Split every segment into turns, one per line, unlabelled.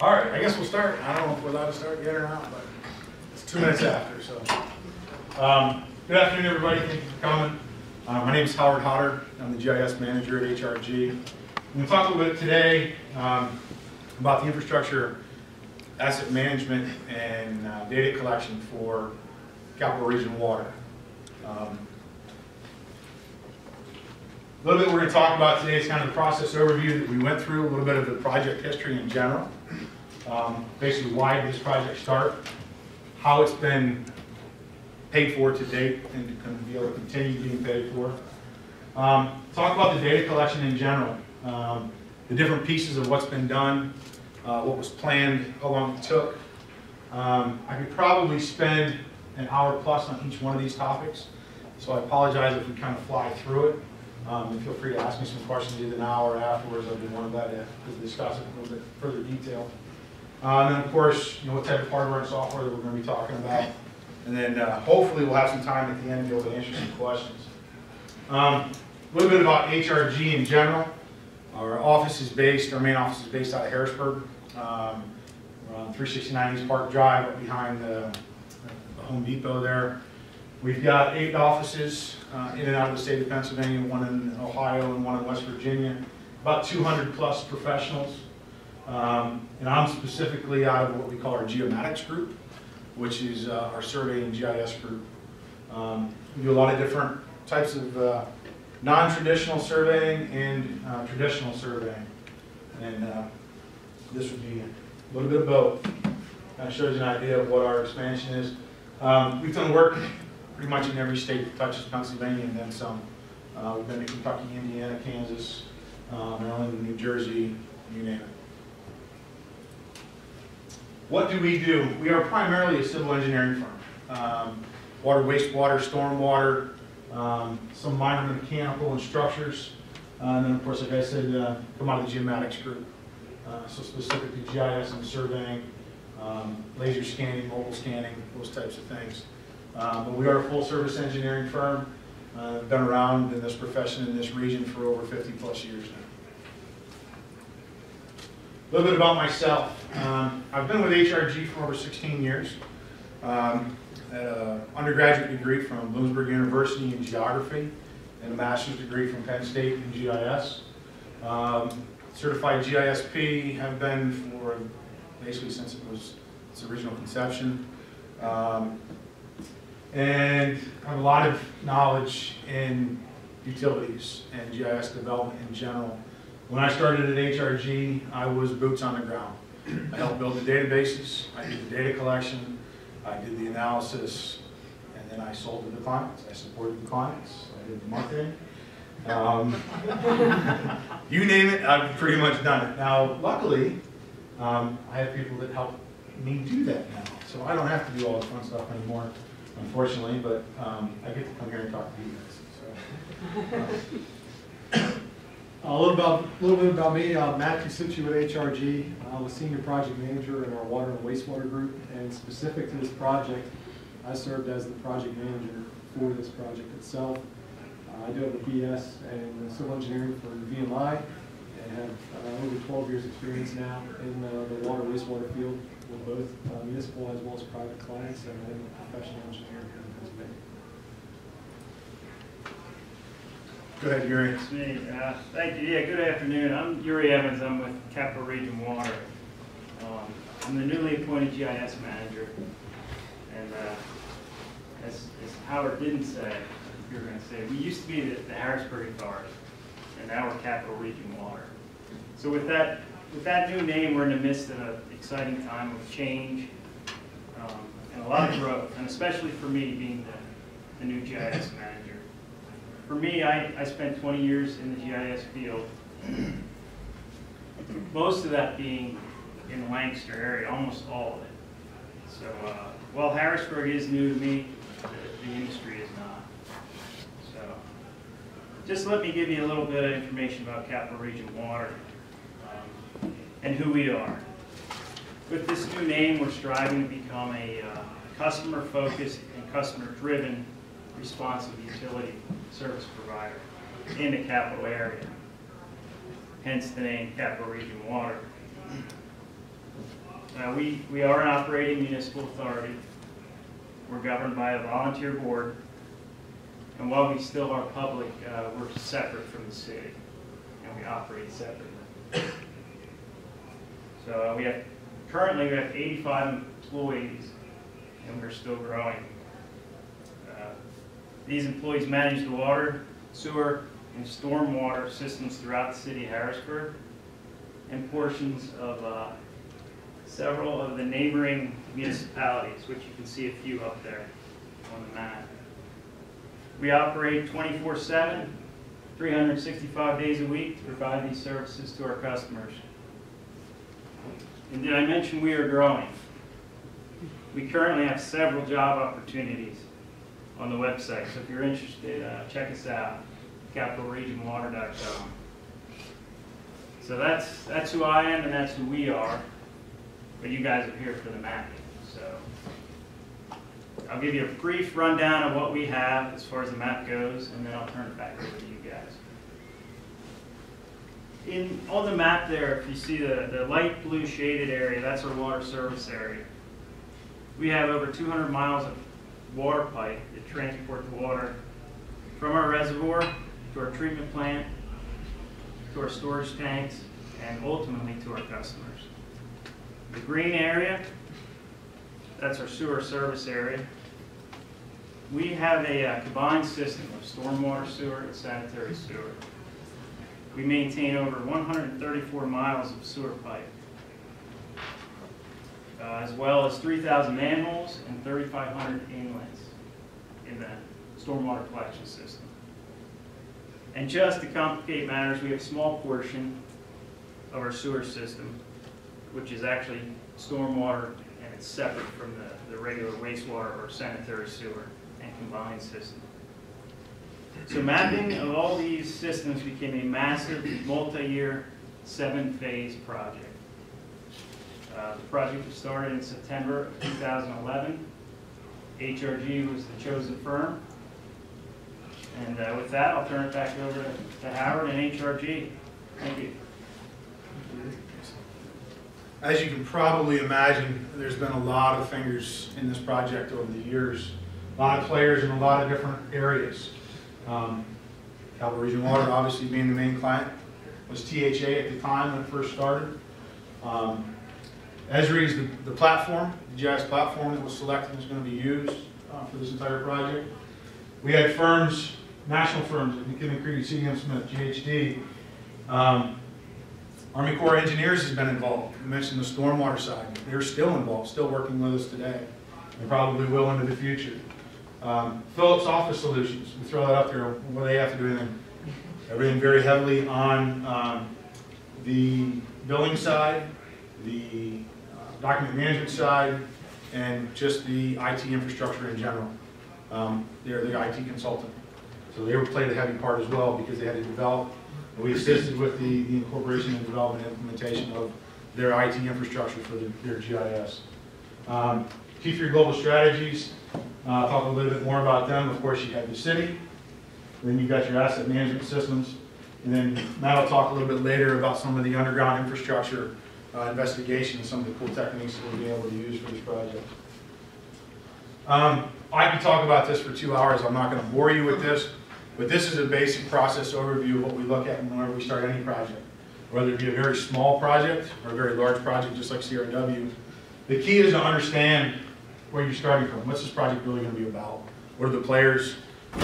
All right, I guess we'll start. I don't know if we're allowed to start yet or not, but it's two minutes after, so. Um, Good afternoon, everybody. Thank you for coming. Uh, My name is Howard Hodder. I'm the GIS manager at HRG. I'm going to talk a little bit today um, about the infrastructure, asset management, and uh, data collection for Capital Region Water. Um, a little bit we're going to talk about today is kind of the process overview that we went through, a little bit of the project history in general. Um, Basically, why did this project start, how it's been paid for to date, and to be able to continue being paid for. Um, Talk about the data collection in general, um, the different pieces of what's been done, uh, what was planned, how long it took. Um, I could probably spend an hour plus on each one of these topics, so I apologize if we kind of fly through it. Um, and feel free to ask me some questions either now or afterwards. I'd be more than glad to discuss it in a little bit further detail. Uh, and then, of course, you know, what type of hardware and software that we're going to be talking about. And then, uh, hopefully, we'll have some time at the end to be able to answer some questions. Um, a little bit about HRG in general. Our office is based, our main office is based out of Harrisburg. Um, we're on 369 East Park Drive, right behind the the Home Depot there. We've got eight offices uh, in and out of the state of Pennsylvania, one in Ohio and one in West Virginia, about 200 plus professionals. Um, And I'm specifically out of what we call our geomatics group, which is uh, our survey and GIS group. Um, We do a lot of different types of uh, non-traditional surveying and uh, traditional surveying. And uh, this would be a little bit of both. Kind of shows you an idea of what our expansion is. Um, We've done work pretty much in every state that touches Pennsylvania and then some. Uh, We've been to Kentucky, Indiana, Kansas, uh, Maryland, New Jersey, you name it. What do we do? We are primarily a civil engineering firm. Um, Water, wastewater, stormwater, um, some minor mechanical and structures. Uh, And then, of course, like I said, uh, come out of the geomatics group. Uh, So specifically GIS and surveying, um, laser scanning, mobile scanning, those types of things. Uh, But we are a full-service engineering firm. Uh, Been around in this profession in this region for over 50-plus years now. A little bit about myself. Um, I've been with HRG for over 16 years. Um, had an undergraduate degree from Bloomsburg University in geography and a master's degree from Penn State in GIS. Um, certified GISP, have been for basically since it was its original conception. Um, and I have a lot of knowledge in utilities and GIS development in general. When I started at HRG, I was boots on the ground. I helped build the databases, I did the data collection, I did the analysis, and then I sold to the clients. I supported the clients, I did the marketing. Um, You name it, I've pretty much done it. Now, luckily, um, I have people that help me do that now, so I don't have to do all the fun stuff anymore, unfortunately, but um, I get to come here and talk to you guys, so. uh,
A little about, a little bit about me, uh, Matt Kisuchi with HRG. I'm a senior project manager in our water and wastewater group, and specific to this project, I served as the project manager for this project itself. Uh, I do have a BS in civil engineering from VMI, and have uh, over 12 years' experience now in uh, the water wastewater field with both uh, municipal as well as private clients, and I'm a professional engineer here in Pennsylvania.
Go ahead, Yuri.
It's me. Uh, Thank you. Yeah, good afternoon. I'm Yuri Evans. I'm with Capital Region Water. Um, I'm the newly appointed GIS manager. And uh, as as Howard didn't say, you were going to say, we used to be the the Harrisburg Authority, and now we're Capital Region Water. So with that, with that new name, we're in the midst of an exciting time of change um, and a lot of growth, and especially for me, being the the new GIS manager. For me, I, I spent 20 years in the GIS field, most of that being in the Lancaster area, almost all of it. So, uh, while Harrisburg is new to me, the, the industry is not. So, just let me give you a little bit of information about Capital Region Water um, and who we are. With this new name, we're striving to become a uh, customer-focused and customer-driven responsive utility service provider in the capital area. Hence the name Capital Region Water. Uh, we, we are an operating municipal authority. We're governed by a volunteer board. And while we still are public, uh, we're separate from the city, and we operate separately. So uh, we have, currently, we have 85 employees, and we're still growing. These employees manage the water, sewer, and stormwater systems throughout the city of Harrisburg, and portions of uh, several of the neighboring municipalities, which you can see a few up there on the map. We operate 24/7, 365 days a week to provide these services to our customers. And did I mention we are growing? We currently have several job opportunities on the website, so if you're interested, uh, check us out, capitalregionwater.com. So that's, that's who I am and that's who we are, but you guys are here for the mapping, so. I'll give you a brief rundown of what we have as far as the map goes, and then I'll turn it back over to you guys. In, on the map there, if you see the, the light blue shaded area, that's our water service area. We have over 200 miles of water pipe that transport the water from our reservoir to our treatment plant, to our storage tanks, and ultimately to our customers. The green area, that's our sewer service area. We have a uh, combined system of stormwater sewer and sanitary sewer. We maintain over 134 miles of sewer pipe, uh, as well as 3,000 manholes and 3,500 inlets in the stormwater collection system. And just to complicate matters, we have a small portion of our sewer system, which is actually stormwater, and it's separate from the, the regular wastewater or sanitary sewer and combined system. So mapping of all these systems became a massive, multi-year, seven-phase project. Uh, The project was started in September of 2011. HRG was the chosen firm. And uh, with that, I'll turn it back over to Howard and HRG. Thank you.
As you can probably imagine, there's been a lot of fingers in this project over the years. A lot of players in a lot of different areas. Um, Capital Region Water, obviously being the main client, was THA at the time when it first started. Um, Esri is the, the platform, the GIS platform that was selected and is going to be used uh, for this entire project. We had firms, national firms, McKim and Creed, CDM Smith, GHD. Um, Army Corps of Engineers has been involved. You mentioned the stormwater side. They're still involved, still working with us today, and probably will into the future. Um, Phillips Office Solutions, we throw that up there, what do they have to do anything? Everything very heavily on um, the billing side, the document management side, and just the IT infrastructure in general. Um, They're the IT consultant. So they would play the heavy part as well because they had to develop, we assisted with the the incorporation and development and implementation of their IT infrastructure for the- their GIS. Um, T3 Global Strategies, uh, talk a little bit more about them. Of course, you have the city, then you've got your asset management systems, and then Matt will talk a little bit later about some of the underground infrastructure uh, investigation, some of the cool techniques that we'll be able to use for this project. Um, I could talk about this for two hours, I'm not gonna bore you with this, but this is a basic process overview of what we look at whenever we start any project. Whether it be a very small project or a very large project, just like CRW. The key is to understand where you're starting from. What's this project really gonna be about? What are the players?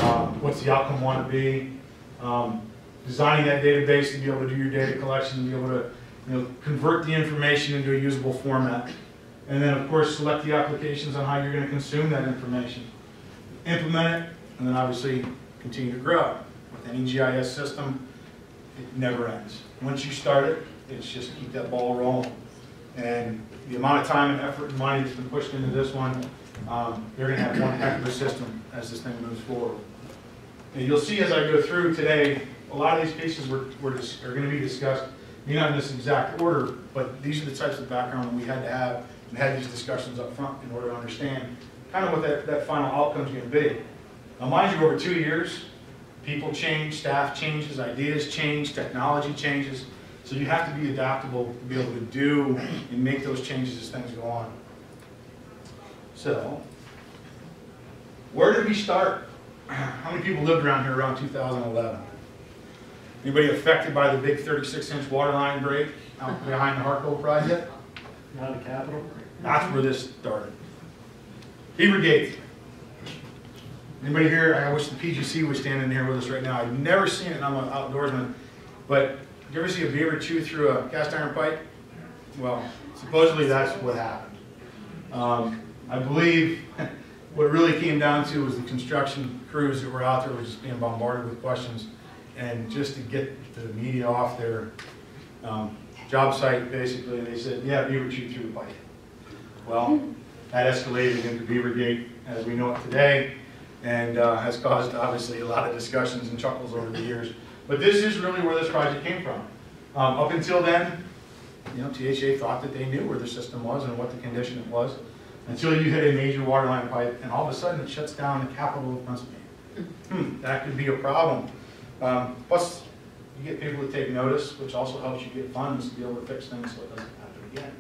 Um, What's the outcome want to be? Um, Designing that database to be able to do your data collection, to be able to, you know, convert the information into a usable format. And then, of course, select the applications on how you're gonna consume that information. Implement it, and then obviously continue to grow. With any GIS system, it never ends. Once you start it, it's just keep that ball rolling. And the amount of time and effort and money that's been pushed into this one, um, they're gonna have one heck of a system as this thing moves forward. And you'll see as I go through today, a lot of these pieces were, were, are gonna be discussed, maybe not in this exact order, but these are the types of background that we had to have and had these discussions up front in order to understand kind of what that, that final outcome's gonna be. Now, mind you, over two years, people change, staff changes, ideas change, technology changes. So So you have to be adaptable to be able to do and make those changes as things go on. So, where did we start? How many people lived around here around 2011? Anybody affected by the big 36-inch water line break out behind the Harco project?
Not a capital?
That's where this started. Beaver Gate. Anybody here, I wish the PGC was standing here with us right now. I've never seen it, and I'm an outdoorsman, but you ever see a beaver chew through a cast iron pipe? Well, supposedly that's what happened. Um, I believe what it really came down to was the construction crews that were out there were just being bombarded with questions. And just to get the media off their um, job site, basically, they said, yeah, beaver chewed through the pipe. Well, that escalated into Beavergate as we know it today, and uh, has caused obviously a lot of discussions and chuckles over the years. But this is really where this project came from. Um, Up until then, you know, THA thought that they knew where the system was and what the condition it was, until you hit a major water line pipe, and all of a sudden it shuts down the capital of Pennsylvania. Hmm, that could be a problem. Um, Plus, you get people to take notice, which also helps you get funds to be able to fix things so it doesn't happen again.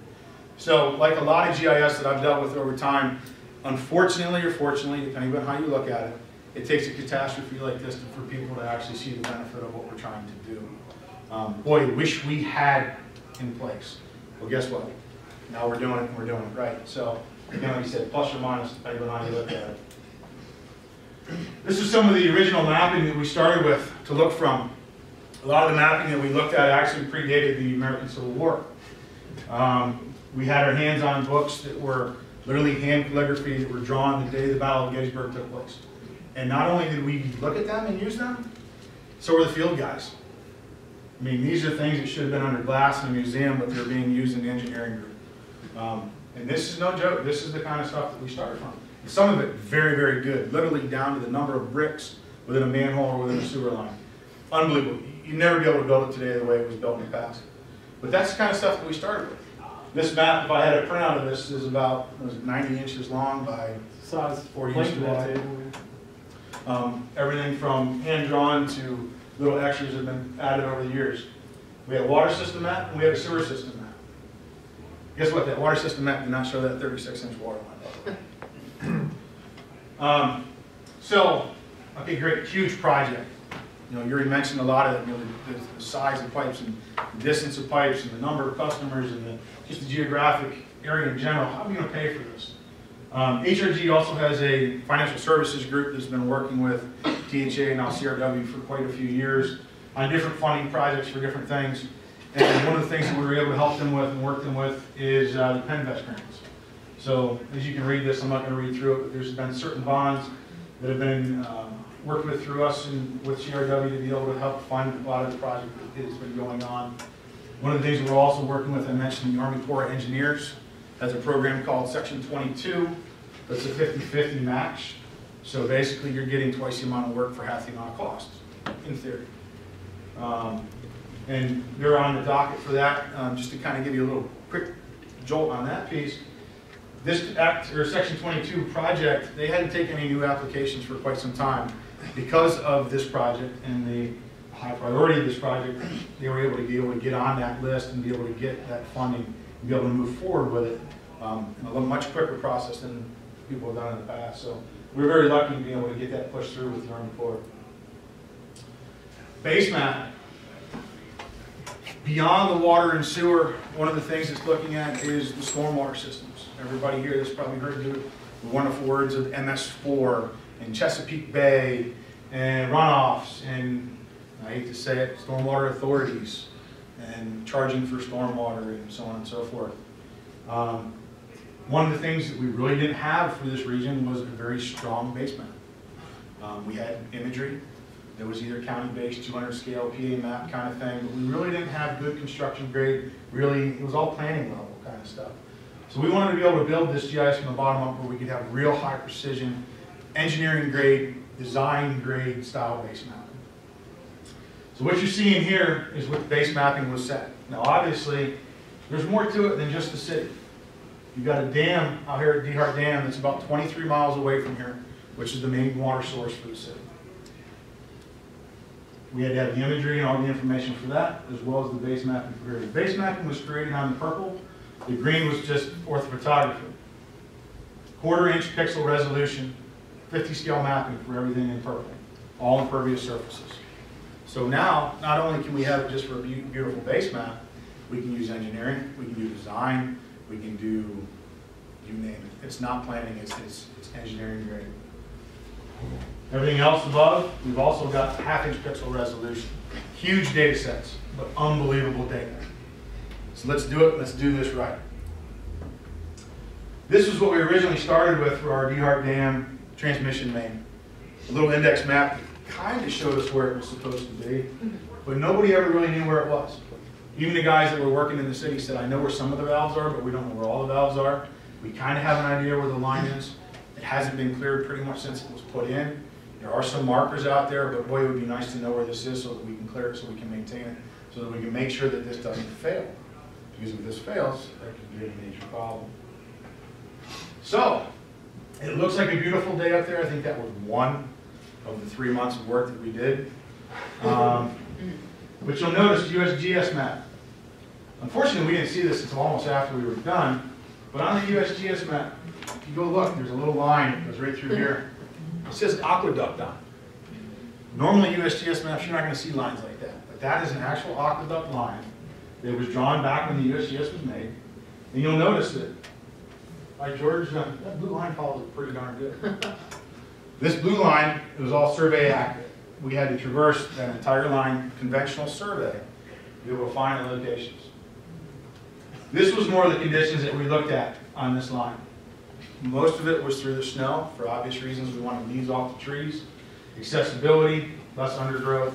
So like a lot of GIS that I've dealt with over time, unfortunately or fortunately, depending on how you look at it, it takes a catastrophe like this to- for people to actually see the benefit of what we're trying to do. Um, Boy, wish we had in place. Well, guess what? Now we're doing it and we're doing it right. So, again, like you said, plus or minus, depending on how you look at it. This is some of the original mapping that we started with to look from. A lot of the mapping that we looked at actually predated the American Civil War. Um, we had our hands-on books that were literally hand calligraphy that were drawn the day the Battle of Gettysburg took place. And not only did we look at them and use them, so were the field guys. I mean, these are things that should have been under glass in a museum, but they're being used in the engineering group. Um, and this is no joke. This is the kind of stuff that we started from. Some of it very, very good, literally down to the number of bricks within a manhole or within a sewer line. Unbelievable. You'd never be able to build it today the way it was built in the past. But that's the kind of stuff that we started with. This map, if I had a printout of this, is about was it 90 inches long by
Size,
40
length
inches wide. um, everything from hand-drawn to little extras that have been added over the years. We have a water system map and we have a sewer system map. Guess what? That water system map did not show that 36-inch water line. Um, So, okay, great, huge project. You know, Yuri mentioned a lot of you know, the, the- size of pipes and the distance of pipes and the number of customers and the, just the geographic area in general. How are we gonna pay for this? Um, HRG also has a financial services group that's been working with THA and now CRW for quite a few years on different funding projects for different things. And one of the things that we were able to help them with and work them with is uh, the PennVest grants. So as you can read this, I'm not going to read through it, but there's been certain bonds that have been um, worked with through us and with CRW to be able to help fund a lot of the project that has been going on. One of the things we're also working with, I mentioned the Army Corps of Engineers has a program called Section 22. That's a 50-50 match. So basically, you're getting twice the amount of work for half the amount of cost, in theory. Um, And they're on the docket for that, um, just to kind of give you a little quick jolt on that piece. This act, or section twenty-two project, they hadn't taken any new applications for quite some time. Because of this project and the high priority of this project, they were able to be able to get on that list and be able to get that funding, and be able to move forward with it, um, in a much quicker process than people have done in the past. So we're very lucky to be able to get that pushed through with the Army Corps. Base map, Beyond the water and sewer, one of the things it's looking at is the stormwater systems. Everybody here has probably heard the wonderful words of MS4 and Chesapeake Bay and runoffs and, I hate to say it, stormwater authorities and charging for stormwater and so on and so forth. Um, One of the things that we really didn't have for this region was a very strong base map. Um, We had imagery, that was either county-based, 200 scale, PA map kind of thing, but we really didn't have good construction grade, really, it was all planning level kind of stuff. So we wanted to be able to build this GIS from the bottom up where we could have real high precision, engineering grade, design grade style base mapping. So what you're seeing here is what the base mapping was set. Now, obviously, there's more to it than just the city. You've got a dam out here at DeHart Dam that's about 23 miles away from here, which is the main water source for the city. We had to have the imagery and all the information for that, as well as the base mapping for base mapping was created on the purple, the green was just orthophotography. Quarter inch pixel resolution, 50 scale mapping for everything in purple, all impervious surfaces. So now, not only can we have it just for a beautiful base map, we can use engineering, we can do design, we can do, you name it. It's not planning, it's, it's, it's engineering grade. Everything else above, we've also got half inch pixel resolution. Huge data sets, but unbelievable data. So let's do it, let's do this right. This is what we originally started with for our DeHart Dam transmission main. A little index map kind of showed us where it was supposed to be, but nobody ever really knew where it was. Even the guys that were working in the city said, I know where some of the valves are, but we don't know where all the valves are. We kind of have an idea where the line is. It hasn't been cleared pretty much since it was put in. There are some markers out there, but boy, it would be nice to know where this is so that we can clear it, so we can maintain it, so that we can make sure that this doesn't fail. Because if this fails, that could be a major problem. So, it looks like a beautiful day up there. I think that was one of the three months of work that we did. Um, But you'll notice USGS map. Unfortunately, we didn't see this until almost after we were done, but on the USGS map, if you go look, there's a little line that goes right through here. It says aqueduct on it. Normally USGS maps, you're not gonna see lines like that, but that is an actual aqueduct line that was drawn back when the USGS was made. And you'll notice that, like George, uh, that blue line follows it pretty darn good. This blue line, it was all survey accurate. We had to traverse that entire line, conventional survey, to be able to find the locations. This was more of the conditions that we looked at on this line. Most of it was through the snow, for obvious reasons, we wanted leaves off the trees, accessibility, less undergrowth.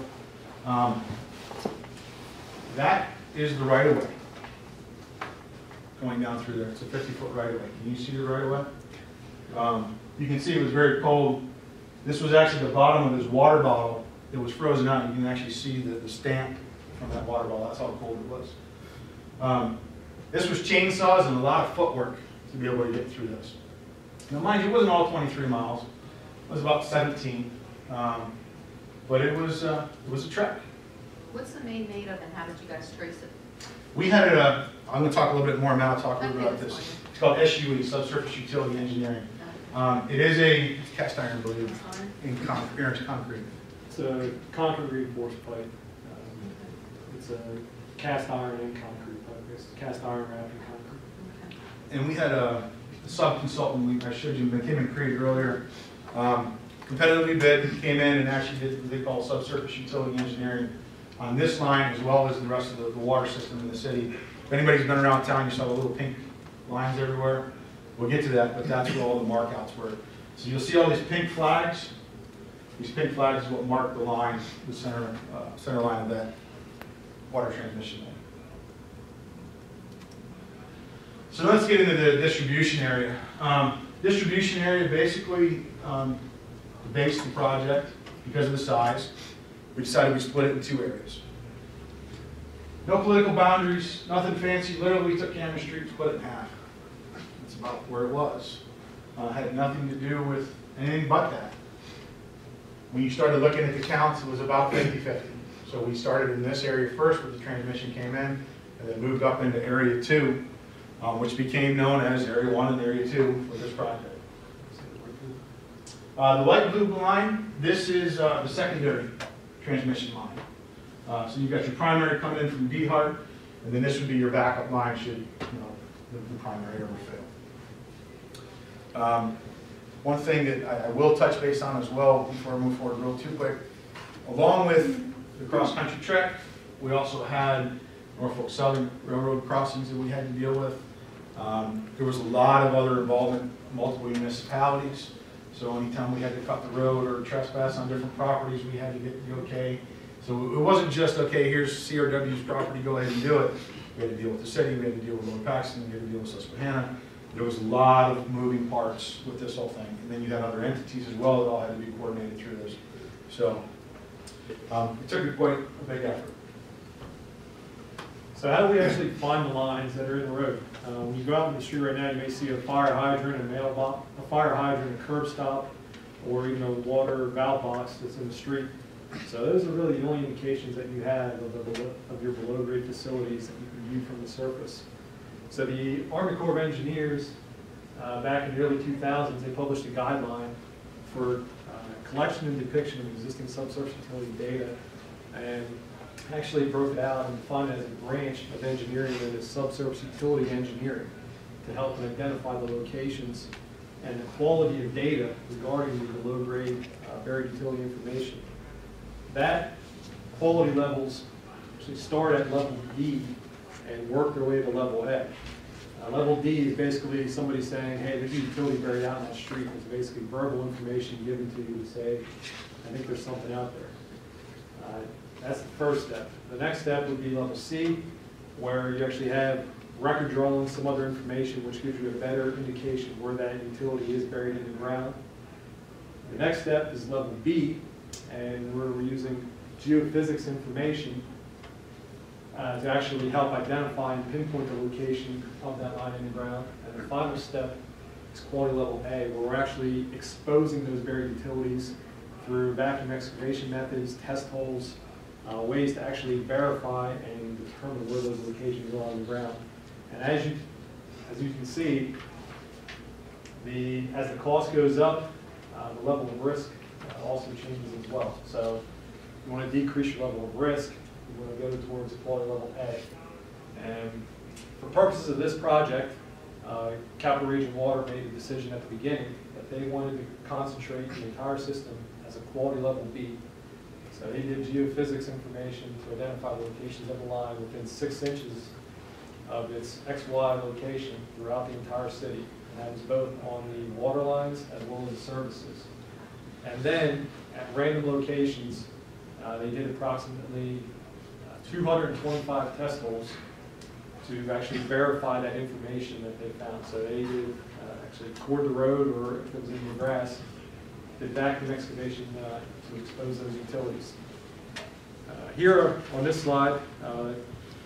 Um, That is the right of way. Going down through there, it's a fifty-foot right of way. Can you see the right of way? Um, You can see it was very cold. This was actually the bottom of his water bottle. It was frozen out. You can actually see the, the stamp from that water bottle. That's how cold it was. Um, This was chainsaws and a lot of footwork to be able to get through this. Now, mind you, it wasn't all 23 miles. It was about 17. Um, But it was, uh, it was a trek.
What's the main made of and how did you guys trace it?
We had it, uh, I'm gonna talk a little bit more, Matt will talk a little bit about this. It's called SUE, Subsurface Utility Engineering. Um, It is a cast iron, I believe, in concrete, it's concrete.
It's a concrete reinforced pipe. Um, It's a cast iron and concrete pipe, it's cast iron wrapped in concrete.
And we had a sub-consultant, we- I showed you, McKim and Creed earlier, um, competitively bid, came in and actually did what they call subsurface utility engineering on this line as well as the rest of the, the water system in the city. If anybody's been around town, you saw the little pink lines everywhere. We'll get to that, but that's where all the markouts were. So you'll see all these pink flags. These pink flags is what mark the line, the center, uh, center line of that water transmission line. So let's get into the distribution area. Um, Distribution area, basically, um, to base the project, because of the size, we decided we split it in two areas. No political boundaries, nothing fancy, literally we took Cameron Street, split it in half. That's about where it was. Uh, Had nothing to do with anything but that. When you started looking at the counts, it was about 50-50. So we started in this area first, where the transmission came in, and then moved up into area two, um, which became known as Area One and Area Two for this project. Uh, The light blue line, this is uh, the secondary transmission line. Uh, So you've got your primary coming in from DeHart, and then this would be your backup line should, you know, the the primary ever fail. Um, One thing that I I will touch base on as well before I move forward real too quick, along with the cross-country trek, we also had Norfolk Southern Railroad crossings that we had to deal with. Um, There was a lot of other involvement, multiple municipalities, so anytime we had to cut the road or trespass on different properties, we had to get the okay. So it wasn't just, okay, here's CRW's property, go ahead and do it. We had to deal with the city, we had to deal with Lower Paxton, we had to deal with Susquehanna. There was a lot of moving parts with this whole thing. And then you had other entities as well that all had to be coordinated through this. So um, it took a quite a big effort.
So how do we actually find the lines that are in the road? Uh, When you go out in the street right now, you may see a fire hydrant, a mailbox, a fire hydrant, a curb stop, or even a water valve box that's in the street. So those are really the only indications that you have of, the of your below-grade facilities that you can view from the surface. So the Army Corps of Engineers, uh, back in the early 2000s, they published a guideline for uh, collection and depiction of existing subsurface utility data, and actually broke it out and defined it as a branch of engineering that is subsurface utility engineering to help identify the locations and the quality of data regarding the low-grade uh, buried utility information. That quality levels actually start at level D and work their way to level A. Uh, Level D is basically somebody saying, hey, there's a utility buried out in that street. It's basically verbal information given to you to say, I think there's something out there. Uh, That's the first step. The next step would be level C, where you actually have record drawings, some other information, which gives you a better indication where that utility is buried in the ground. The next step is level B, and we're using geophysics information uh, to actually help identify and pinpoint the location of that line in the ground. And the final step is quality level A, where we're actually exposing those buried utilities through vacuum excavation methods, test holes, uh, ways to actually verify and determine where those locations are on the ground. And as you, as you can see, the, as the cost goes up, uh, the level of risk uh, also changes as well. So you want to decrease your level of risk, you want to go towards quality level A. And for purposes of this project, uh, Capital Region Water made a decision at the beginning that they wanted to concentrate the entire system as a quality level B. So they did geophysics information to identify the locations of the line within six inches of its XY location throughout the entire city. And that was both on the water lines as well as services. And then, at random locations, uh, they did approximately uh, 225 test holes to actually verify that information that they found. So they did uh, actually cored the road, or if it was in the grass, did vacuum excavation uh, to expose those utilities. Uh, Here on this slide, uh,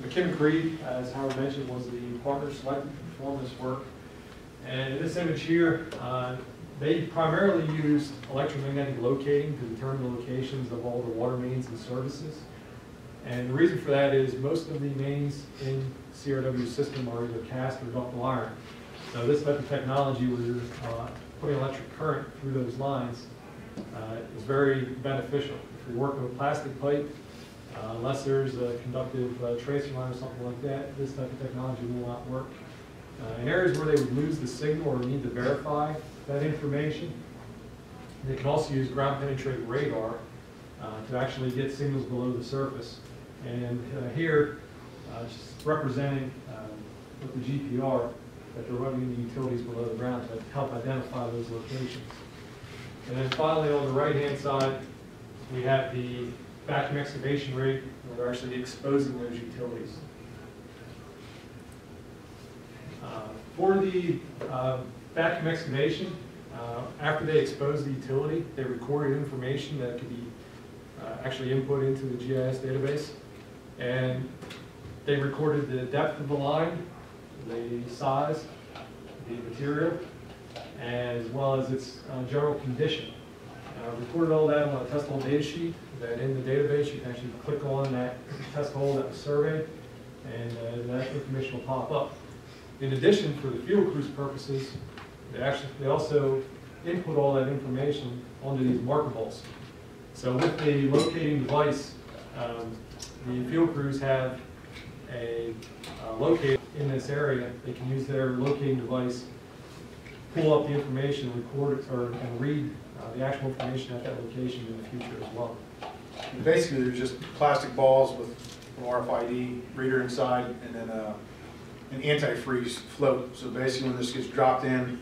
McKim Creed, as Howard mentioned, was the partner selected to perform this work. And in this image here, uh, they primarily used electromagnetic locating to determine the locations of all the water mains and services. And the reason for that is most of the mains in CRW system are either cast or ductile iron. So this type of technology you're uh, putting electric current through those lines uh, is very beneficial. If you're working with plastic pipe, uh, unless there's a conductive uh, tracer line or something like that, this type of technology will not work. Uh, In areas where they would lose the signal or need to verify that information, they can also use ground penetrating radar uh, to actually get signals below the surface. And uh, here, just representing um, with the GPR, that they're running the utilities below the ground to help identify those locations. And then finally, on the right-hand side, we have the vacuum excavation rig, where they're actually exposing those utilities. Uh, For the uh, vacuum excavation, uh, after they expose the utility, they recorded information that could be uh, actually input into the GIS database. And they recorded the depth of the line, the size, the material, as well as its uh, general condition. Uh, Recorded all that on a test hole data sheet, that in the database, you can actually click on that test hole that was surveyed, and uh, that information will pop up. In addition, for the field crews purposes, they actually, they also input all that information onto these marker balls. So with the locating device, um, the field crews have a uh, locator in this area. They can use their locating device, pull up the information, record it, or, and read uh, the actual information at that location in the future as well.
Basically, they're just plastic balls with an RFID reader inside and then uh, an antifreeze float. So basically, when this gets dropped in,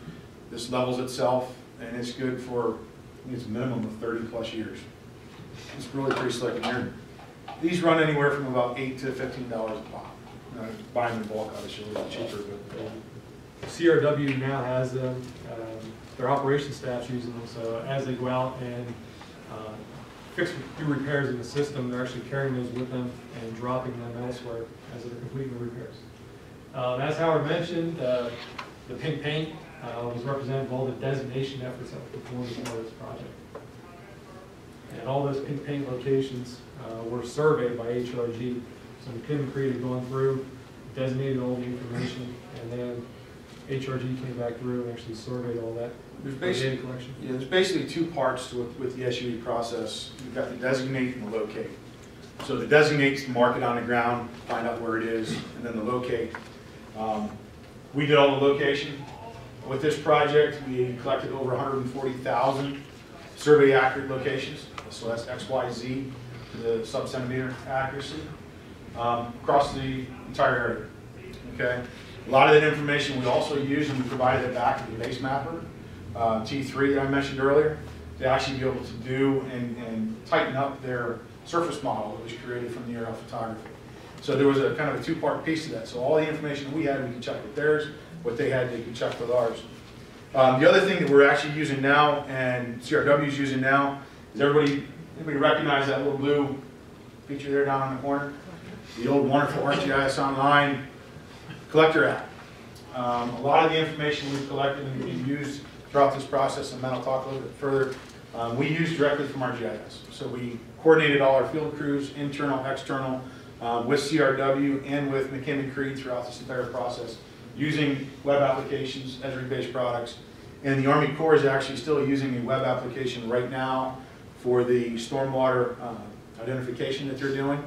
this levels itself and it's good for, it's a minimum of 30 plus years. It's really pretty slick in they're, these run anywhere from about eight to $15 a pop. Uh, them in bulk, obviously, a little cheaper, but uh,
CRW now has them, um, their operations staff's using them, so as they go out and uh, fix, do repairs in the system, they're actually carrying those with them and dropping them elsewhere as they're completing the repairs. Um, As Howard mentioned, uh, the pink paint uh, was representative of all the designation efforts that were performed as part of this project. And all those pink paint locations uh, were surveyed by HRG. So McKim and Creed gone through, designated all the information, and then HRG came back through and actually surveyed all that
There's basically,
data collection.
yeah, there's basically two parts to it with the SUE process. You've got the designate and the locate. So the designate's to mark it on the ground, find out where it is, and then the locate. Um, We did all the location. With this project, we collected over 140,000 survey accurate locations. So that's X, Y, Z, to the sub-centimeter accuracy, um, across the entire area. Okay? A lot of that information we also used and we provided it back to the base mapper, uh, T3 that I mentioned earlier, to actually be able to do and, and tighten up their surface model that was created from the aerial photography. So there was a kind of a two-part piece to that. So all the information we had, we could check with theirs. What they had, they could check with ours. Um, the other thing that we're actually using now, and CRW is using now, is everybody, anybody recognize that little blue feature there down in the corner? The old wonderful ArcGIS Online Collector app. Um, a lot of the information we've collected and and used throughout this process, and Matt will talk a little bit further, um, we use directly from our GIS. So we coordinated all our field crews, internal, external, uh, with CRW and with McKim and Creed throughout this entire process, using web applications, Esri-based products. And the Army Corps is actually still using a web application right now for the stormwater uh, identification that they're doing.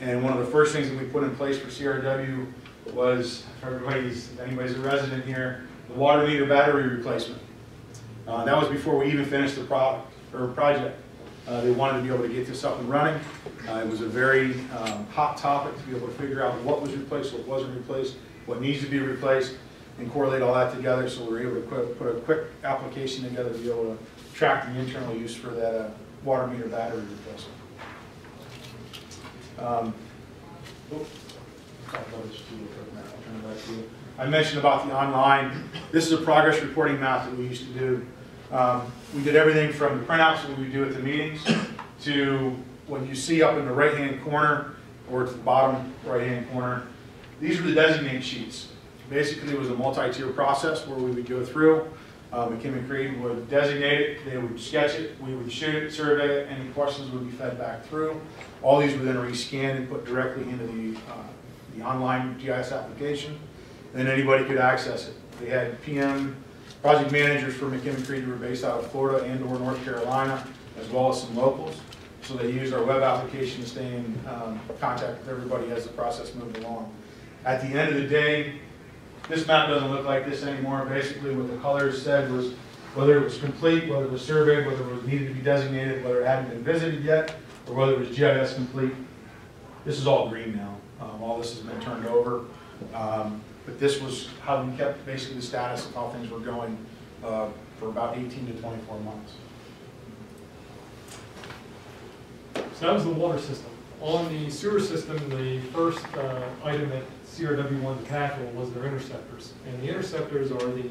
And one of the first things that we put in place for CRW was, if everybody's, anybody's a resident here, the water meter battery replacement. Uh, That was before we even finished the product, or project. Uh, They wanted to be able to get this up and running. Uh, It was a very um, hot topic to be able to figure out what was replaced, what wasn't replaced, what needs to be replaced, and correlate all that together, so we were able to put- put a quick application together to be able to track the internal use for that uh, water meter battery replacement. Um, oh, talk about this too, real quick, Matt. I'll turn it back to you. I mentioned about the online, this is a progress reporting map that we used to do. Um, We did everything from the printouts that we do at the meetings to what you see up in the right-hand corner or to the bottom right-hand corner. These were the designate sheets. Basically, it was a multi-tier process where we would go through, uh, and Creed would designate it, they would sketch it, we would shoot it, survey it, any questions would be fed back through. All these were then rescanned and put directly into the, uh, the online GIS application, and then anybody could access it. They had PM, project managers for McKim and Creed who were based out of Florida and or North Carolina, as well as some locals. So they used our web application to stay in um, contact with everybody as the process moved along. At the end of the day, this map doesn't look like this anymore. Basically, what the colors said was whether it was complete, whether it was surveyed, whether it was needed to be designated, whether it hadn't been visited yet, or whether it was GIS complete. This is all green now. Um, All this has been turned over. Um, But this was how we kept basically the status of how things were going uh, for about 18 to 24 months.
So that was the water system. On the sewer system, the first uh, item that CRW wanted to tackle was their interceptors. And the interceptors are the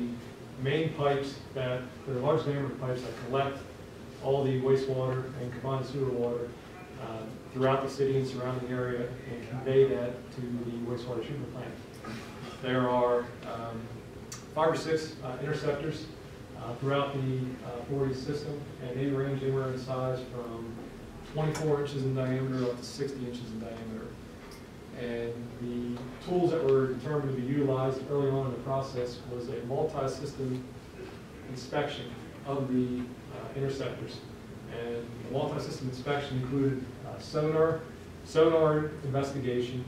main pipes that, they're large diameter pipes that collect all the wastewater and combined sewer water uh, throughout the city and surrounding area and convey that to the wastewater treatment plant. There are um, five or six uh, interceptors uh, throughout the uh, 40 system, and they range anywhere in size from 24 inches in diameter up to 60 inches in diameter. And the tools that were determined to be utilized early on in the process was a multi-system inspection of the uh, interceptors. And the multi-system inspection included uh, sonar, sonar investigation,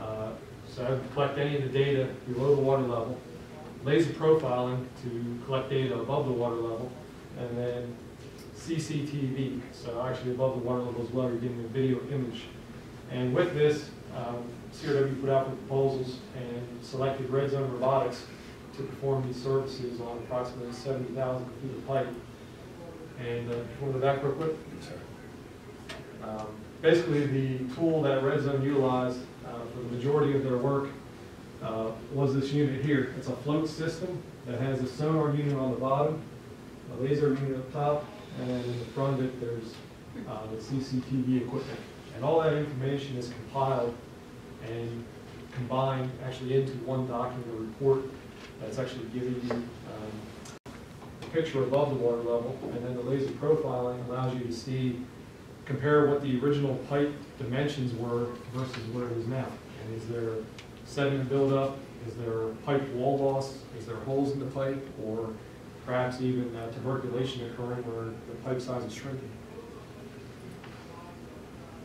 uh, so I would collect any of the data below the water level, laser profiling to collect data above the water level, and then CCTV, so actually above the water level as well, you're getting a video image. And with this, um, CRW put out the proposals and selected Red Zone Robotics to perform these services on approximately 70,000 feet of pipe. And, uh, want to back real quick? Um, Basically, the tool that Red Zone utilized uh, for the majority of their work uh, was this unit here. It's a float system that has a sonar unit on the bottom, a laser unit up top, and then in the front of it, there's uh, the CCTV equipment. And all that information is compiled and combined actually into one document or report that's actually giving you um, picture above the water level, and then the laser profiling allows you to see, compare what the original pipe dimensions were versus what it is now. And is there sediment buildup, is there pipe wall loss, is there holes in the pipe, or perhaps even uh, tuberculation occurring where the pipe size is shrinking?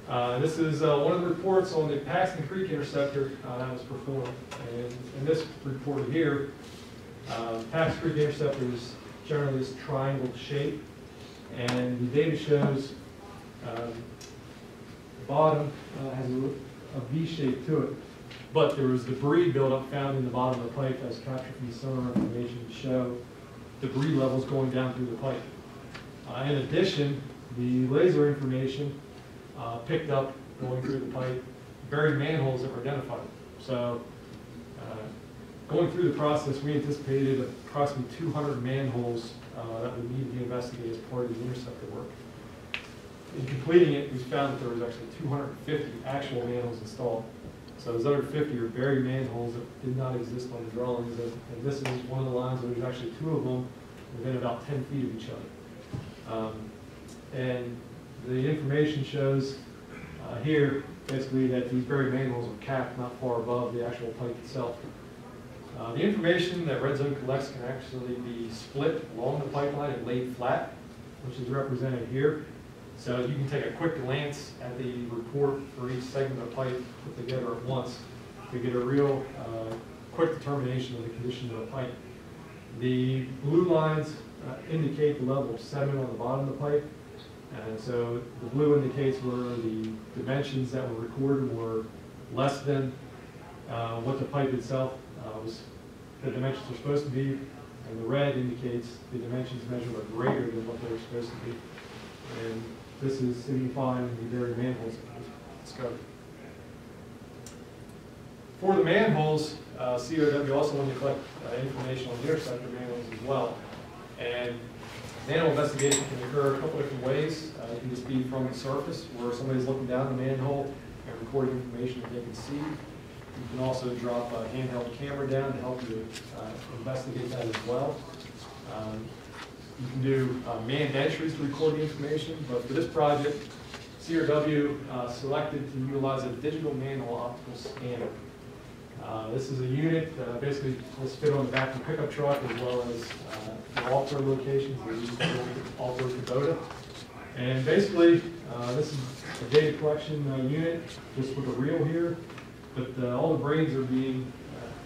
Uh, This is uh, one of the reports on the Paxton Creek interceptor uh, that was performed. And in this report here, uh, Paxton Creek interceptor is generally this triangle shape. And the data shows um, the bottom uh, has a a V shape to it. But there was debris buildup found in the bottom of the pipe as captured from the sonar information to show debris levels going down through the pipe. Uh, In addition, the laser information uh, picked up going through the pipe, buried manholes that were identified. So, uh, going through the process, we anticipated approximately 200 manholes uh, that would need to be investigated as part of the interceptor work. In completing it, we found that there was actually 250 actual manholes installed. So those other 50 are buried manholes that did not exist on the drawings, and this is one of the lines where there's actually two of them within about 10 feet of each other. Um, And the information shows uh, here, basically, that these buried manholes are capped not far above the actual pipe itself. Uh, The information that Red Zone collects can actually be split along the pipeline and laid flat, which is represented here. So you can take a quick glance at the report for each segment of pipe put together at once to get a real uh, quick determination of the condition of the pipe. The blue lines uh, indicate the level of sediment on the bottom of the pipe. And so the blue indicates where the dimensions that were recorded were less than uh, what the pipe itself uh, was, the dimensions are supposed to be. And the red indicates the dimensions measured are greater than what they were supposed to be. And this is signifying the buried manholes discovered. For the manholes, uh, COW also wanted to collect uh, information on the interceptor manholes as well. And manhole investigation can occur a couple different ways. Uh, It can just be from the surface, where somebody's looking down the manhole and recording information that they can see. You can also drop a handheld camera down to help you uh, investigate that as well. Um, You can do uh, manned entries to record the information, but for this project, CRW uh, selected to utilize a digital manual optical scanner. Uh, This is a unit, uh, basically, let's fit on the back of the pickup truck as well as uh, the altar locations, altar Kubota. And basically, uh, this is a data collection uh, unit, just with a reel here, but uh, all the brains are being,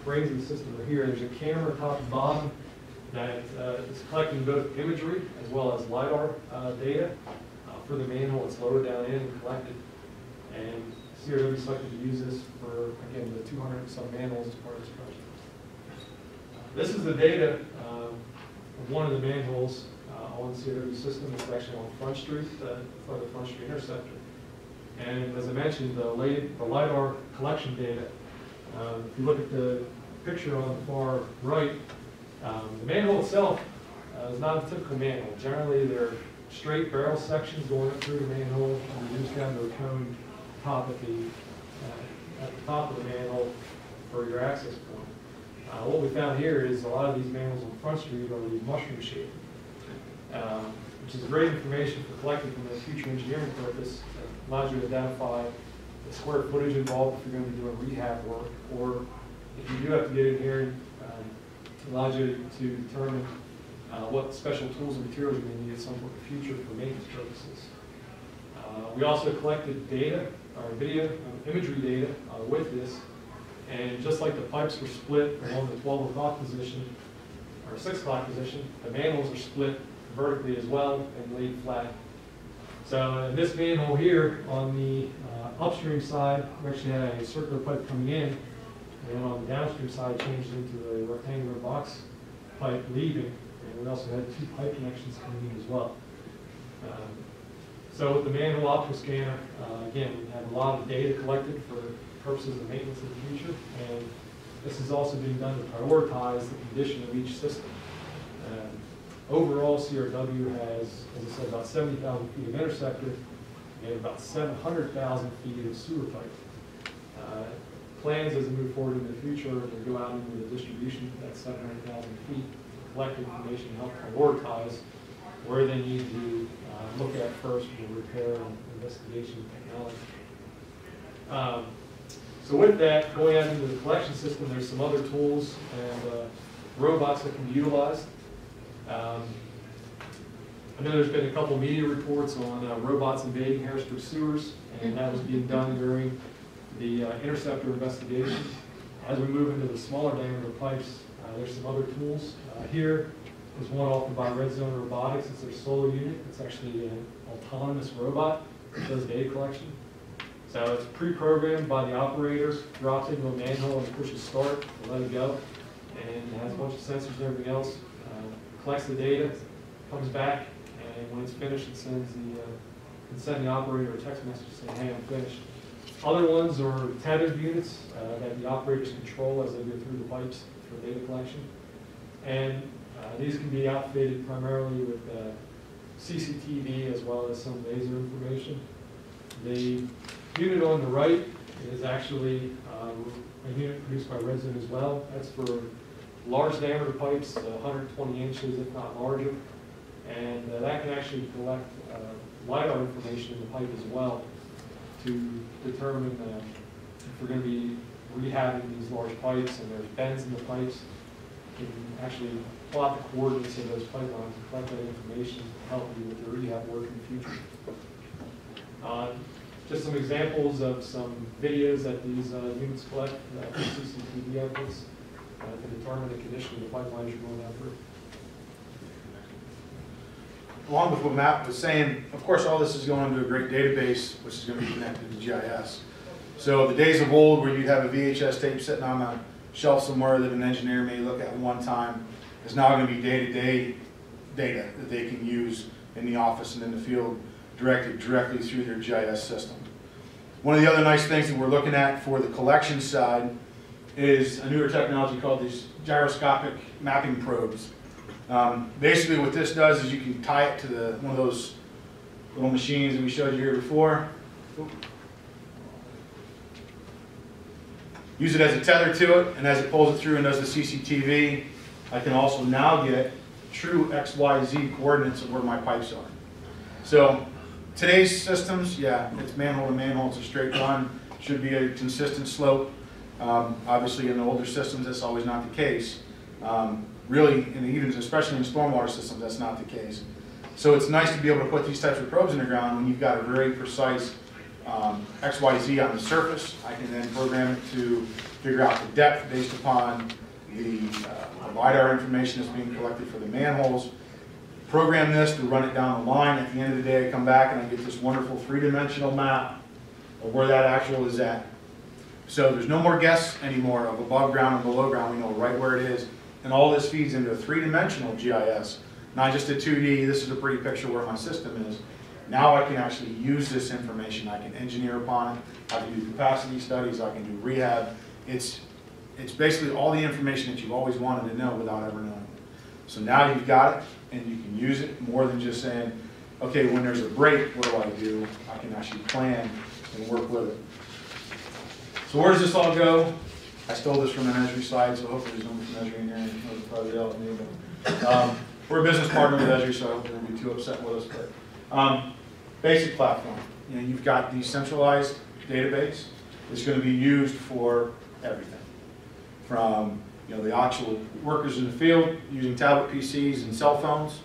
brains the system are here. There's a camera top and bottom that uh, is collecting both imagery as well as LiDAR uh, data. Uh, For the manhole, it's lowered down in and collected. And CRW selected to use this for, again, the 200 and some manholes as part of this project. This is the data uh, of one of the manholes uh, on CRW system. It's actually on Front Street, uh, for the Front Street interceptor. And as I mentioned, the la- the LiDAR collection data, um, if you look at the picture on the far right, um, the manhole itself uh, is not a typical manhole. Generally, they're straight barrel sections going up through the manhole, and just down to a cone top at the, uh, at the top of the manhole for your access point. Uh, What we found here is a lot of these manholes on Front Street are these mushroom shaped, um, which is great information for collecting from a future engineering purpose. It Allows you to identify the square footage involved if you're going to be doing rehab work, or if you do have to get in here, it allows you to determine uh, what special tools and materials you may need at some point in the future for maintenance purposes. Uh, We also collected data, or video, uh, imagery data uh, with this, and just like the pipes were split along the 12 o'clock position, or 6 o'clock position, the manholes are split vertically as well and laid flat. So in this manhole here, on the uh, upstream side, we actually had a circular pipe coming in, and on the downstream side, changed into a rectangular box pipe leaving, and we also had two pipe connections coming in as well. Um, So with the manual optical scanner, uh, again, we have a lot of data collected for purposes of maintenance in the future, and this is also being done to prioritize the condition of each system. Um, Overall, CRW has, as I said, about 70,000 feet of interceptor and about 700,000 feet of sewer pipe. Uh, Plans as we move forward in the future to go out into the distribution, that's 700,000 feet. collect information, and help prioritize where they need to uh, look at first for repair and investigation technology. Um, So with that, going out into the collection system, there's some other tools and uh, robots that can be utilized. Um, I know there's been a couple media reports on uh, robots invading Harrisburg sewers, and that was being done during the uh, interceptor investigation. As we move into the smaller diameter pipes, uh, there's some other tools. Uh, Here is one offered by Red Zone Robotics, it's their Solo unit, it's actually an autonomous robot that does data collection. So it's pre-programmed by the operator, drops into a manhole and pushes start, to let it go, and it has a bunch of sensors and everything else, uh, collects the data, comes back, and when it's finished, it sends the, uh, can send the operator a text message saying, hey, I'm finished. Other ones are tethered units uh, that the operators control as they go through the pipes for data collection. And uh, these can be outfitted primarily with uh, CCTV as well as some laser information. The unit on the right is actually uh, a unit produced by Red Zone as well. That's for large diameter pipes, uh, 120 inches if not larger. And uh, that can actually collect uh, LiDAR information in the pipe as well to determine if we're going to be rehabbing these large pipes and there's bends in the pipes. Can actually plot the coordinates of those pipelines and collect that information to help you with the rehab work in the future. Uh, Just some examples of some videos that these uh, units collect, uh, CCTV outputs, uh, to determine the condition of the pipelines you're going down
along with what Matt was saying, of course, all this is going into a great database, which is going to be connected to GIS. So the days of old where you'd have a VHS tape sitting on a shelf somewhere that an engineer may look at one time is now going to be day-to-day data that they can use in the office and in the field directed directly through their GIS system. One of the other nice things that we're looking at for the collection side is a newer technology called these gyroscopic mapping probes. Um, basically what this does is you can tie it to the, one of those little machines that we showed you here before. Use it as a tether to it, and as it pulls it through and does the CCTV, I can also now get true XYZ coordinates of where my pipes are. So today's systems, yeah, it's manhole to manhole, it's a straight run, should be a consistent slope. Um, obviously in the older systems, that's always not the case. Um, really, and even especially in stormwater systems, that's not the case. So it's nice to be able to put these types of probes in the ground when you've got a very precise um, XYZ on the surface. I can then program it to figure out the depth based upon the uh, LiDAR information that's being collected for the manholes. Program this to run it down the line. At the end of the day, I come back and I get this wonderful three-dimensional map of where that actual is at. So there's no more guess anymore of above ground and below ground. We know right where it is. And all this feeds into a three-dimensional GIS, not just a 2D, this is a pretty picture where my system is. Now I can actually use this information. I can engineer upon it. I can do capacity studies. I can do rehab. It's, it's basically all the information that you've always wanted to know without ever knowing it. So now you've got it, and you can use it more than just saying, okay, when there's a break, what do I do? I can actually plan and work with it. So where does this all go? I stole this from an Esri slide, so hopefully there's no measuring here, and it'll probably help me. But, um, We're a business partner with Esri, so I hope they won't be too upset with us, but, um, basic platform. You know, you've got the centralized database, it's gonna be used for everything. From, you know, the actual workers in the field using tablet PCs and cell phones,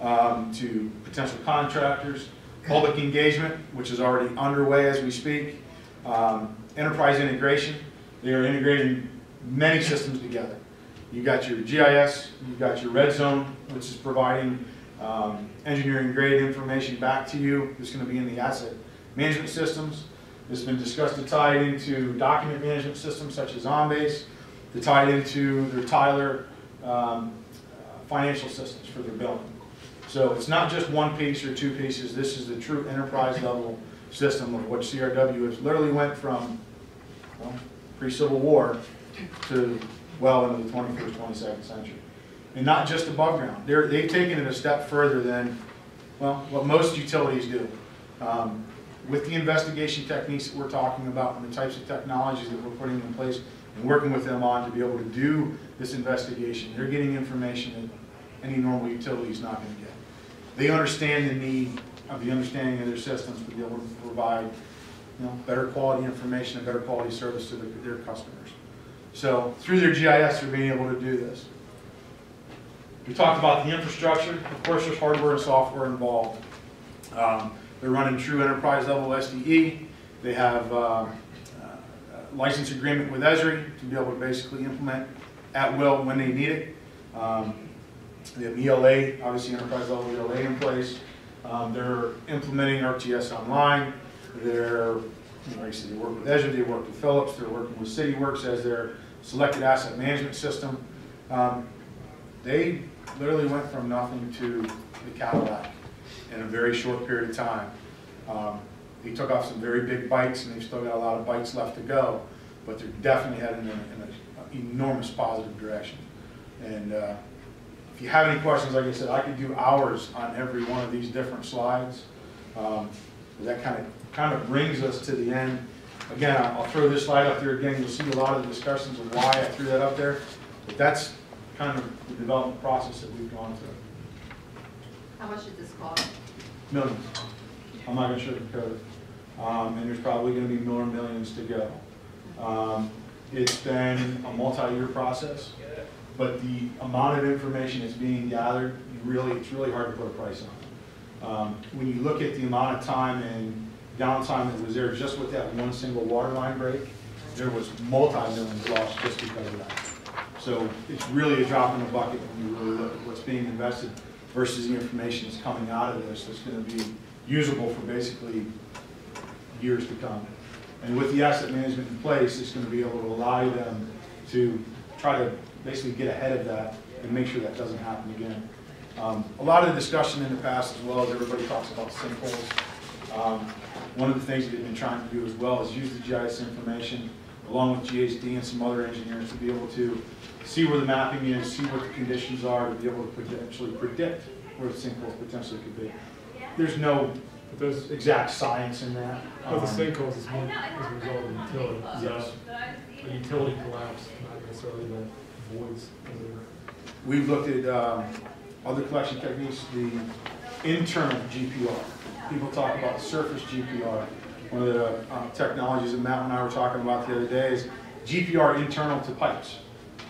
um, to potential contractors, public engagement, which is already underway as we speak, um, enterprise integration, they are integrating many systems together. You've got your GIS, you've got your red zone, which is providing um, engineering grade information back to you. It's going to be in the asset management systems. It's been discussed to tie it into document management systems such as OnBase, to tie it into their Tyler um, uh, financial systems for their billing. So it's not just one piece or two pieces. This is the true enterprise level system of what CRW has literally went from well, pre-Civil War to well into the 21st, 22nd century. And not just above ground. They're, they've taken it a step further than, well, what most utilities do. Um, with the investigation techniques that we're talking about and the types of technologies that we're putting in place and working with them on to be able to do this investigation, they're getting information that any normal utility is not gonna get. They understand the need of the understanding of their systems to be able to provide, you know, better quality information and better quality service to their, their customers. So through their GIS, they're being able to do this. We talked about the infrastructure, of course, there's hardware and software involved. Um, They're running true enterprise level SDE. They have uh, uh, license agreement with Esri to be able to basically implement at will when they need it. Um, They have ELA, obviously enterprise level ELA in place. Um, They're implementing ArcGIS Online. They're, you know, like said, they work with Esri, they work with Philips, they're working with CityWorks as their selected asset management system. Um, They literally went from nothing to the Cadillac in a very short period of time. Um, They took off some very big bites, and they've still got a lot of bites left to go, but they're definitely heading in in an enormous positive direction. And uh, if you have any questions, like I said, I could do hours on every one of these different slides. Um, That kind of, kind of brings us to the end. Again, I'll throw this slide up there again, you'll see a lot of the discussions of why I threw that up there. But that's kind of the development process that we've gone through.
How much did this cost?
Millions. I'm not gonna sugarcoat it. Um, and there's probably gonna be more millions to go. Um, it's been a multi-year process, but the amount of information that's being gathered, really, it's really hard to put a price on. Um, when you look at the amount of time and downtime that was there just with that one single water line break, there was multi-millions lost just because of that. So it's really a drop in the bucket when you really look at what's being invested versus the information that's coming out of this that's gonna be usable for basically years to come. And with the asset management in place, it's gonna be able to allow them to try to basically get ahead of that and make sure that doesn't happen again. Um, A lot of the discussion in the past as well, as everybody talks about sinkholes. Um, One of the things we've been trying to do as well is use the GIS information along with GHD and some other engineers to be able to see where the mapping is, see what the conditions are, to be able to potentially predict where the sinkholes potentially could be. There's no
But those,
exact science in that.
but the
Um,
sinkholes is more as a result of utility.
Yes.
So a utility collapse, not necessarily the voids. as it were.
We've looked at um, other collection techniques, the internal GPR. People talk about surface GPR. One of the uh, technologies that Matt and I were talking about the other day is GPR internal to pipes.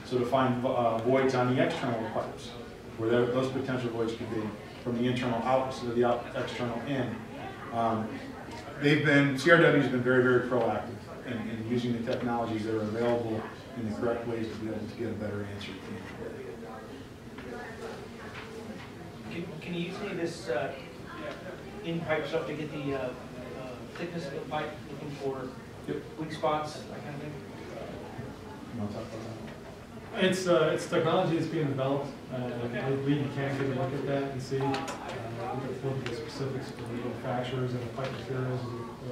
So to find uh, voids on the external pipes, where tho- those potential voids could be, from the internal out of the out- external in. Um, They've been, CRW's been very, very proactive in, in using the technologies that are available in the correct ways to be able to get a better answer.
Can, can you of this, uh, in-pipe stuff to get the, uh, uh, thickness of the pipe, looking for
Yep.
weak spots, that kind of thing?
You want to talk about that?
It's, uh, it's technology that's being developed, and I believe you can get a look at that and see. Uh, We can look at the specifics for the manufacturers and the pipe materials,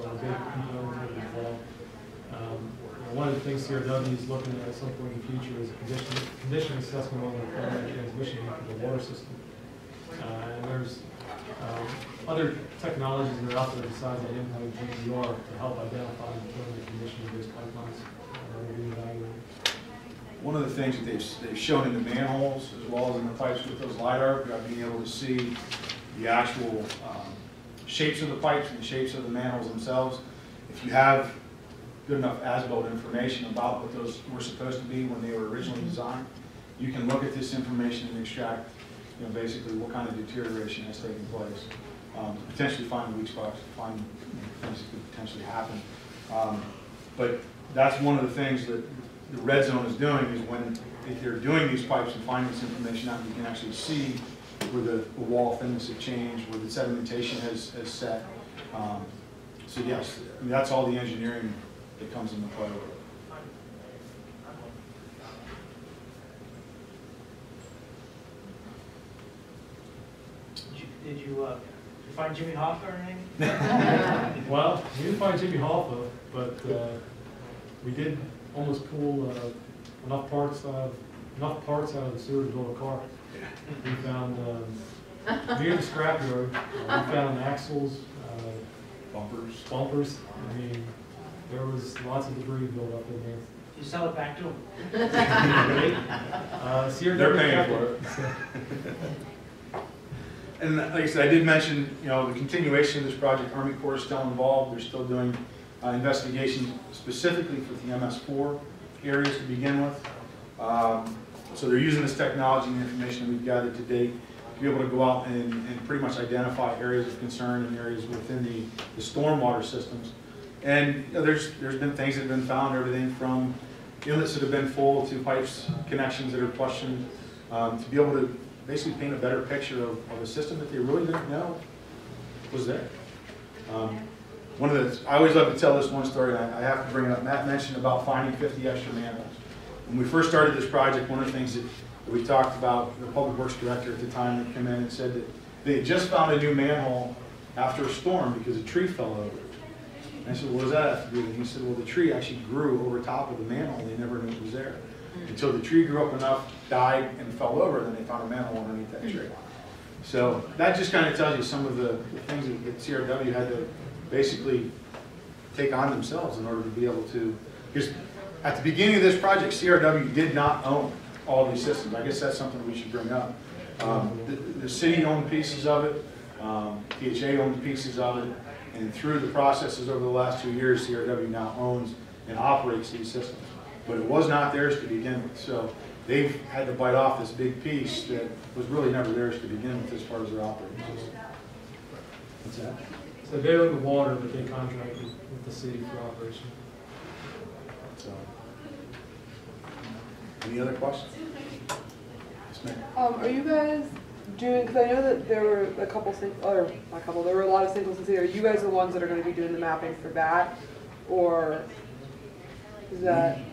are a big component of it as well. Um, One of the things CRW is looking at at some point in the future is a condition, condition assessment on the primary transmission of the water system. Uh, And there's um, other technologies that are out there besides the in-pipe GPR to help identify and determine the condition of those pipelines. that are being evaluated.
One of the things that they've, they've shown in the manholes as well as in the pipes with those LiDAR, about being able to see the actual um, shapes of the pipes and the shapes of the manholes themselves. If you have good enough as-built information about what those were supposed to be when they were originally designed, you can look at this information and extract, you know, basically what kind of deterioration has taken place. Um, Potentially find weak spots, find things that could potentially happen. Um, But that's one of the things that the red zone is doing, is when, if they're doing these pipes and finding this information out, you can actually see where the the wall thickness has changed, where the sedimentation has, has set. Um, So yes, I mean, that's all the engineering that comes into play with it.
Did you, uh, you find Jimmy Hoffa or anything?
Well, we didn't find Jimmy Hoffa, but uh, we did almost pull uh, enough parts out, of- enough parts out of the sewer to build a car. We found, um, near the scrapyard, uh, we found axles, uh,
Bumpers.
bumpers. I mean, there was lots of debris built up in there.
You sell it back to them.
Uh,
They're paying for it. And like I said, I did mention, you know, the continuation of this project, Army Corps is still involved, they're still doing uh, investigations specifically for the MS4 areas to begin with. Um, So they're using this technology and information we've gathered to date to be able to go out and, and pretty much identify areas of concern and areas within the, the stormwater systems. And, you know, there's, there's been things that have been found, everything from inlets that have been full to pipes, connections that are questioned, um, to be able to basically paint a better picture of, of a system that they really didn't know was there. Um, One of the, I always love to tell this one story, I I have to bring it up. Matt mentioned about finding 50 extra manholes. When we first started this project, one of the things that that we talked about, the public works director at the time had come in and said that they had just found a new manhole after a storm because a tree fell over. And I said, well, what does that have to do? And he said, well, the tree actually grew over top of the manhole, they never knew it was there. Until the tree grew up enough, died, and fell over, then they found a manhole underneath that tree. So that just kind of tells you some of the the things that that CRW had to basically take on themselves in order to be able to, because at the beginning of this project, CRW did not own all these systems. I guess that's something we should bring up. Um, The the city owned pieces of it, um, PHA owned pieces of it, and through the processes over the last two years, CRW now owns and operates these systems. But it was not theirs to begin with, so they've had to bite off this big piece that was really never theirs to begin with as far as their operating system. What's that?
So they own the water, but they contracted with the city for operation.
So. Any other questions? Yes, ma'am.
Um, are you guys doing, because I know that there were a couple, sing- or a couple, there were a lot of singles in city. Are you guys the ones that are gonna be doing the mapping for that? Or is that,
That's- that's-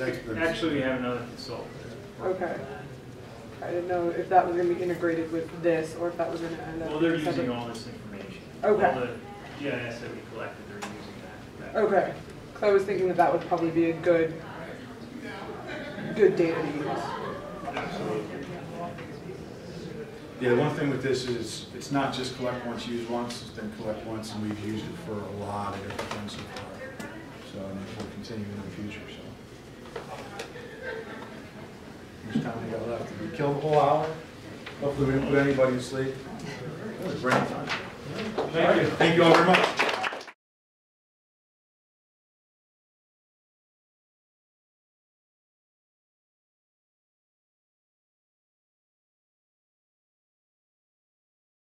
Actually, we have another consultant.
okay. I didn't know if that was gonna be integrated with this, or if that was gonna end up.
Well, they're
being separate.
using all this information.
Okay.
All the GIS that we collected, they're using that. that.
Okay, so I was thinking that that would probably be a good, good data to use.
Absolutely.
Yeah, the one thing with this is, it's not just collect once, use once, it's been collect once, and we've used it for a lot of different things so far. So, and it will continue in the future, so. How much time we got left? Did we kill the whole hour? Hopefully we didn't put anybody to sleep. It was brain time.
Thank you.
Thank you all very much.